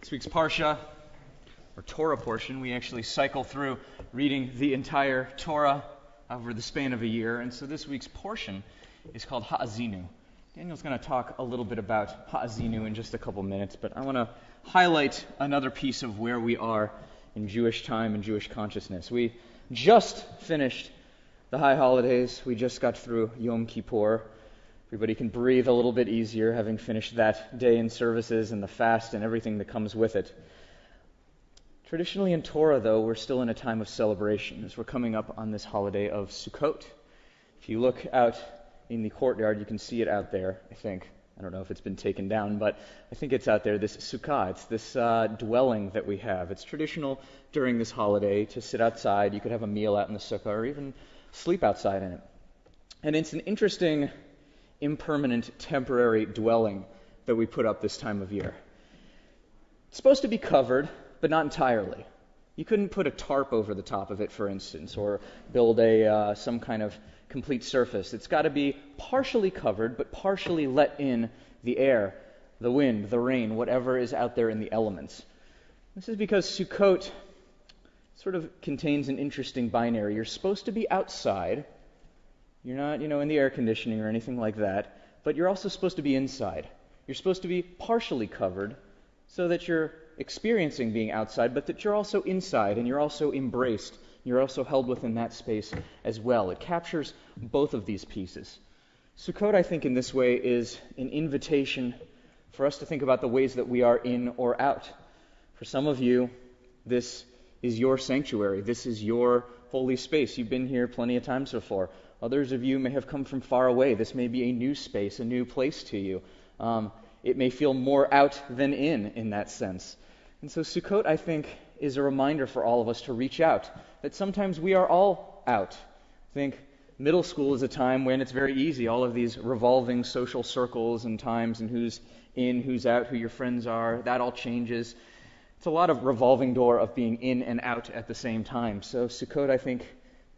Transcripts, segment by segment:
This week's Parsha, or Torah portion, we actually cycle through reading the entire Torah over the span of a year. And so this week's portion is called Ha'azinu. Daniel's going to talk a little bit about Ha'azinu in just a couple minutes, but I want to highlight another piece of where we are in Jewish time and Jewish consciousness. We just finished the high holidays. We just got through Yom Kippur. Everybody can breathe a little bit easier having finished that day in services and the fast and everything that comes with it. Traditionally in Torah, though, we're still in a time of celebration as we're coming up on this holiday of Sukkot. If you look out in the courtyard, you can see it out there, I think. I don't know if it's been taken down, but I think it's out there, this sukkah. It's this uh, dwelling that we have. It's traditional during this holiday to sit outside. You could have a meal out in the sukkah or even sleep outside in it. And it's an interesting impermanent, temporary dwelling that we put up this time of year. It's supposed to be covered, but not entirely. You couldn't put a tarp over the top of it, for instance, or build a uh, some kind of complete surface. It's got to be partially covered, but partially let in the air, the wind, the rain, whatever is out there in the elements. This is because Sukkot sort of contains an interesting binary. You're supposed to be outside, you're not, you know, in the air conditioning or anything like that, but you're also supposed to be inside. You're supposed to be partially covered so that you're experiencing being outside, but that you're also inside and you're also embraced. You're also held within that space as well. It captures both of these pieces. Sukkot, I think, in this way is an invitation for us to think about the ways that we are in or out. For some of you, this is your sanctuary. This is your holy space. You've been here plenty of times before. Others of you may have come from far away. This may be a new space, a new place to you. Um, it may feel more out than in, in that sense. And so Sukkot, I think, is a reminder for all of us to reach out, that sometimes we are all out. I think middle school is a time when it's very easy, all of these revolving social circles and times and who's in, who's out, who your friends are, that all changes. It's a lot of revolving door of being in and out at the same time. So Sukkot, I think,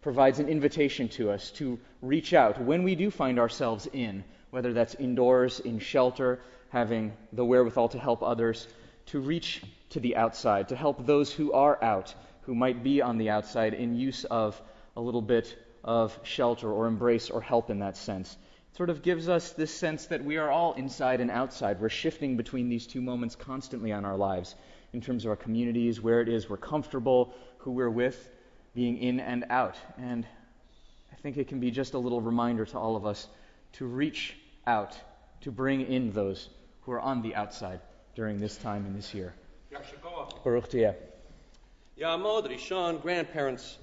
provides an invitation to us to reach out when we do find ourselves in, whether that's indoors, in shelter, having the wherewithal to help others, to reach to the outside, to help those who are out, who might be on the outside, in use of a little bit of shelter or embrace or help in that sense. It sort of gives us this sense that we are all inside and outside. We're shifting between these two moments constantly on our lives in terms of our communities, where it is we're comfortable, who we're with, being in and out. And I think it can be just a little reminder to all of us to reach out, to bring in those who are on the outside during this time in this year. Baruch Yamod Rishon, grandparents